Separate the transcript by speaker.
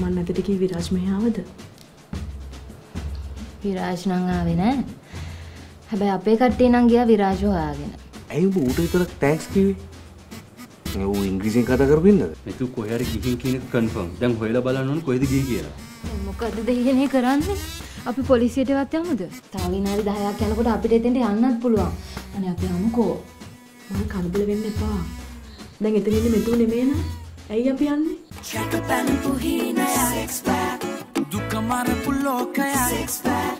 Speaker 1: මන් නැතට කී විරාජ් මෙහාවද
Speaker 2: විරාජ් නං ආවේ නෑ. හැබැයි අපේ කට්ටිය නම් ගියා විරාජ් හොයාගෙන.
Speaker 3: ඇයි උඹ ඌට විතරක් තෑන්ක්ස් කිව්වේ ඌ ඉංග්‍රීසියෙන් කතා කරපින්නද
Speaker 4: මෙතු කොහරි ගිහින් කියන කන්ෆර්ම් දැන් හොයලා බලන්න ඕන කොහෙද ගියේ කියලා
Speaker 2: මොකද දෙයනේ කරන්නේ? අපි පොලිසියටවත් යමුද? තව විනාඩි 10ක් යනකොට අපිට එතෙන්ට යන්නත් පුළුවන්. අනේ අපි යමුකෝ.
Speaker 1: මම කලබල වෙන්න එපා දැන් එතන ඉන්නේ මෙතුව නෙමෙයි නේද ඇයි අපි යන්නේ
Speaker 5: Shaka pan puhina six pack. Duka mara puloka ya six pack